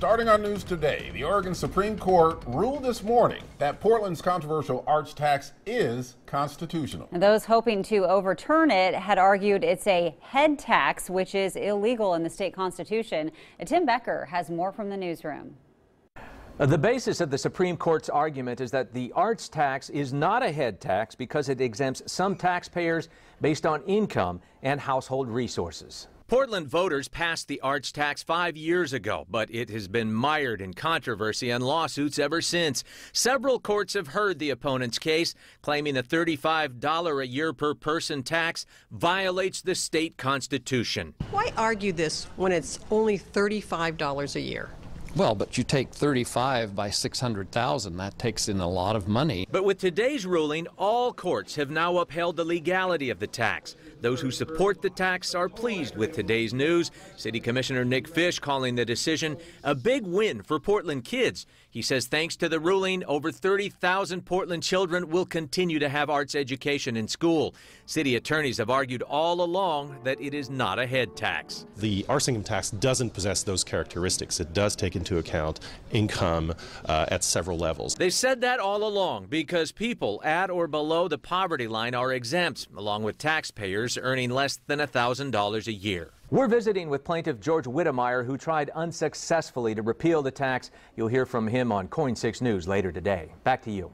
Starting our news today, the Oregon Supreme Court ruled this morning that Portland's controversial arts tax is constitutional. And those hoping to overturn it had argued it's a head tax, which is illegal in the state constitution. Tim Becker has more from the newsroom. Uh, the basis of the Supreme Court's argument is that the arts tax is not a head tax because it exempts some taxpayers based on income and household resources. Portland voters passed the arts tax five years ago, but it has been mired in controversy and lawsuits ever since. Several courts have heard the opponent's case, claiming the $35 a year per person tax violates the state constitution. Why argue this when it's only $35 a year? Well, but you take 35 by 600,000, that takes in a lot of money. But with today's ruling, all courts have now upheld the legality of the tax. Those who support the tax are pleased with today's news. City Commissioner Nick Fish calling the decision a big win for Portland kids. He says thanks to the ruling, over 30,000 Portland children will continue to have arts education in school. City attorneys have argued all along that it is not a head tax. The arts income tax doesn't possess those characteristics. It does take into account income uh, at several levels. They said that all along because people at or below the poverty line are exempt, along with taxpayers earning less than $1,000 a year. We're visiting with plaintiff George Wittemyer, who tried unsuccessfully to repeal the tax. You'll hear from him on KOIN 6 News later today. Back to you.